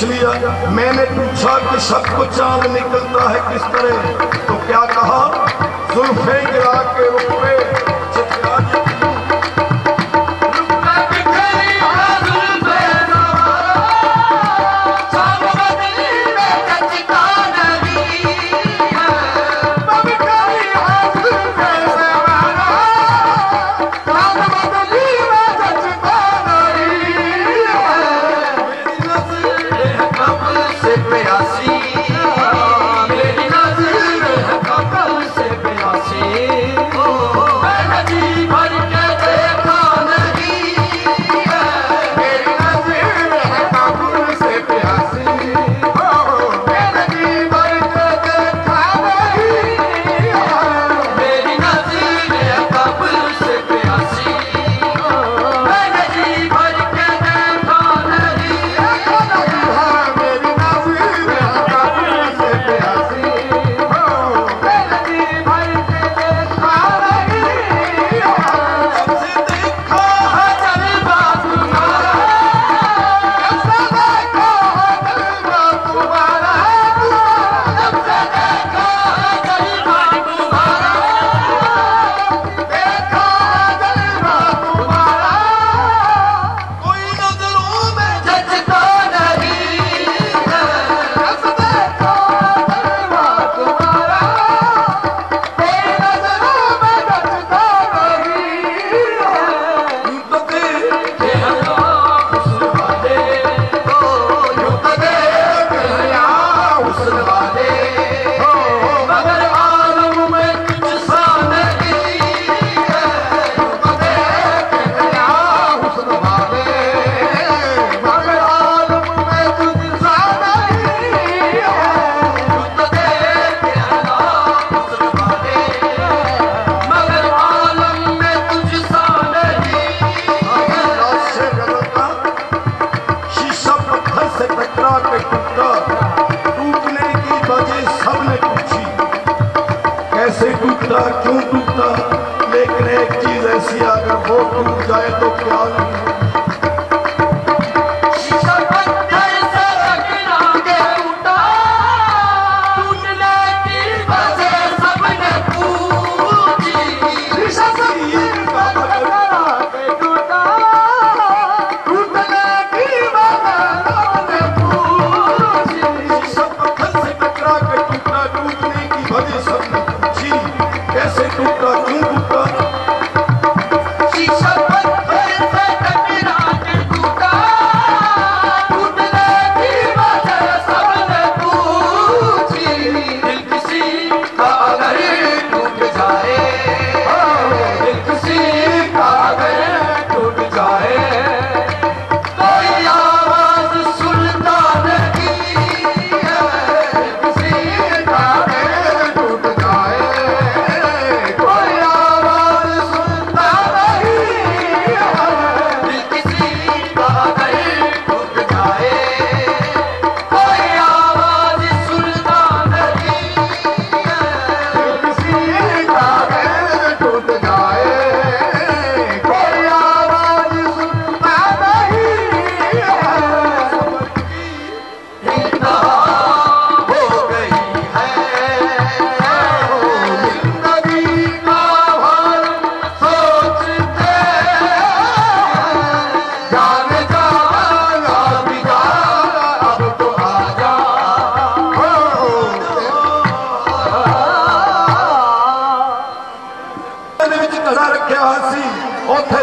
پوچھ لیا میں نے پوچھا کہ سب کو چاند نکلتا ہے کس طرح؟ تو کیا کہا؟ ظلفیں گرا کے رخ پہ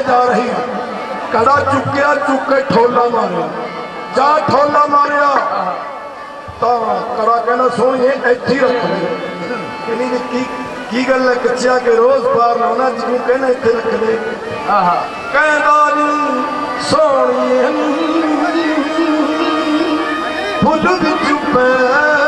جا رہی کڑا چکیا چکے ٹھولا ماریا جا ٹھولا ماریا تا کڑا کہنا سونی ہے ایتھی رکھ لے کی کی گل ہے کچیا کے روز بار نونا جنہوں کہنا ایتھی رکھ لے کہنا سونی پھل بھی چپے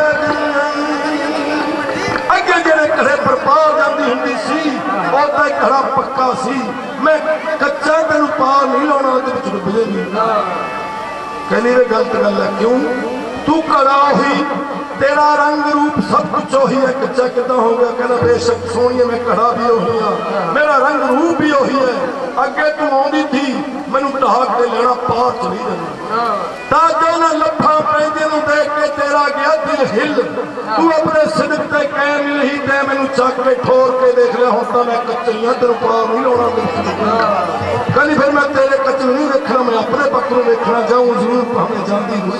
پر پار جاندی ہندی سی بہتا ایک گھڑا پکا سی میں کچا تینو پار نہیں لانا تے وچ ڈبے گی کہنی وے گل تے ہے کیوں تو کڑا ہوئی ਤੇਰਾ ਰੰਗ ਰੂਪ ਸਭ ਕੁਝ ਉਹੀ ਹੈ ਕੱਚਾ ਕਿਦਾਂ ਹੋ ਗਿਆ, ਕਹਿੰਦਾ ਬੇਸ਼ੱਕ ਸੋਹਣੀਏ ਮੈਂ ਘੜਾ ਵੀ ਉਹੀ ਆ। ਮੇਰਾ ਰੰਗ ਰੂਪ ਵੀ ਉਹੀ ਹੈ। ਅੱਗੇ ਤੂੰ ਆਉਂਦੀ ਥੀ, ਮੈਨੂੰ ਢਾਕ ਕੇ ਲੈਣਾ ਪਾਰ ਚਲੀ ਜਾਣਾ ਤਾਂ ਜੋ ਨਾ ਲੱਖਾਂ ਪੈਂਦੇ ਨੂੰ ਦੇਖ ਕੇ ਤੇਰਾ ਗਿਆ ਦਿਲ ਹਿੱਲ। ਤੂੰ ਆਪਣੇ ਸਿਦਕ ਤੇ ਕਾਇਮ ਨਹੀਂ, ਤੇ ਮੈਨੂੰ ਚੱਕ ਕੇ ਠੋਰ ਕੇ ਦੇਖ ਲਿਆ। ਹੁਣ ਤਾਂ ਮੈਂ ਕੱਚੀਆਂ ਤੈਨੂੰ ਪਾਰ ਨਹੀਂ ਲਾਉਣਾ ਕਹਿੰਦੀ ਫਿਰ ਮੈਂ ਤੇਰੇ ਕੱਚ ਨੂੰ ਨਹੀਂ ਵੇਖਣਾ, ਮੈਂ ਆਪਣੇ ਪੱਖ ਨੂੰ ਵੇਖਣਾ ਜਾਊਂ ਜ਼ਰੂਰ ਭਾਵੇਂ ਜਾਂਦੀ ਹੋਈ।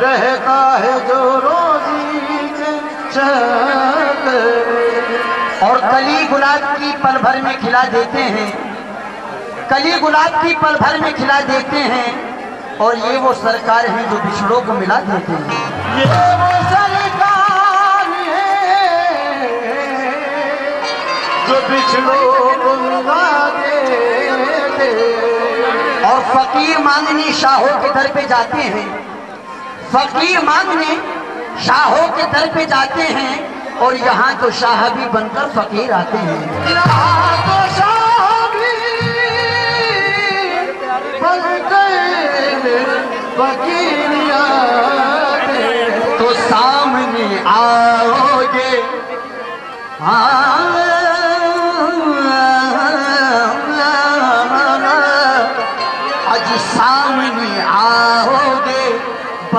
رہتا ہے جو روزی کے چند اور کلی گلاب کی پل بھر میں کھلا دیتے ہیں۔ کلی گلاب کی پل بھر میں کھلا دیتے ہیں۔ اور یہ وہ سرکار ہیں جو بچھڑوں کو ملا دیتے ہیں۔ یہ وہ سرکار ہے جو بچھڑوں کو ملا دیتے اور فقیر مانگنی شاہوں کے در پہ جاتے ہیں۔ فقیر مانگنے شاہوں کے در پہ جاتے ہیں اور یہاں تو شاہ بھی بن کر فقیر آتے ہیں۔ تو سامنے آؤ گے۔ ہاں۔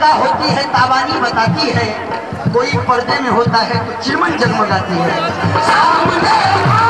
پیدا ہوتی ہے، تاوانی بتاتی ہے، کوئی پردے میں ہوتا ہے تو چرمن جگمگاتی ہے۔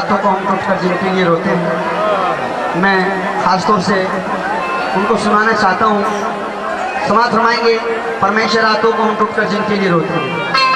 راتوں کو ہم ٹوٹ کر جن کے لیے روتے ہیں۔ میں خاص طور سے ان کو سنانا چاہتا ہوں۔ سماعت رمائیں گے پرمیشہ راتوں کو ہم ٹوٹ کر جن کے لیے روتے ہیں۔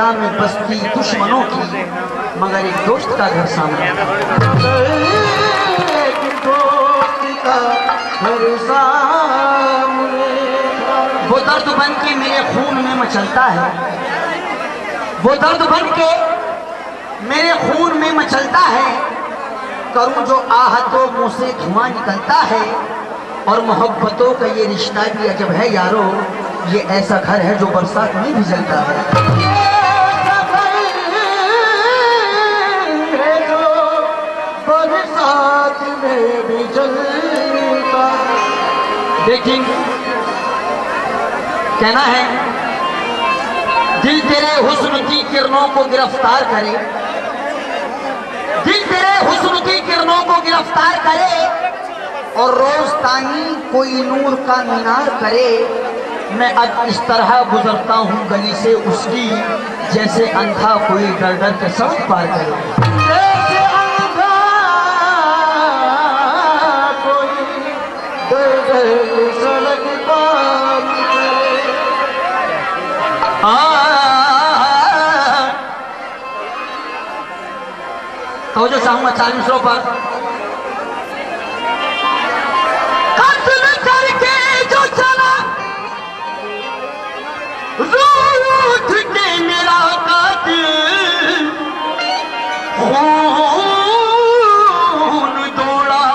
بازار میں بستی دشمنوں کی، مگر ایک دوست کا گھر سامنے۔ ایک دوست کا گھر سامنے۔ وہ درد بن کے میرے خون میں مچلتا ہے۔ وہ درد بن کے میرے خون میں مچلتا ہے۔ کروں جو آہتوں منہ سے دھواں نکلتا ہے۔ اور محبتوں کا یہ رشتہ بھی عجب ہے یارو۔ یہ ایسا گھر ہے جو برسات میں بھی جلتا ہے۔ چلتا لیکن کہنا ہے، دل تیرے حسن کی کرنوں کو گرفتار کرے۔ دل تیرے حسن کی کرنوں کو گرفتار کرے اور روز تائیں کوئی نور کا مینار کرے۔ میں اب اس طرح گزرتا ہوں گلی سے اس کی، جیسے اندھا کوئی گردر کے سڑک پار کرے۔ جو سامنا چالیس روپا قتل کر کے جو چلا کے میرا قاتل خون دوڑا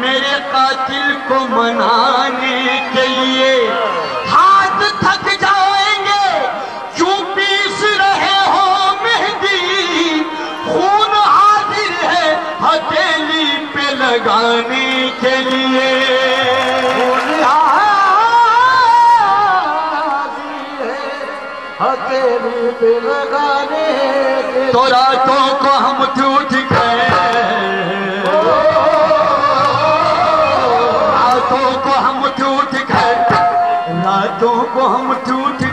میرے قاتل کو منانے کے لیے گانے کے لیے تیری گانے تو راتوں کو ہم ٹوٹ گئے۔ راتوں کو ہم ٹوٹ گئے۔ راتوں کو ہم ٹوٹ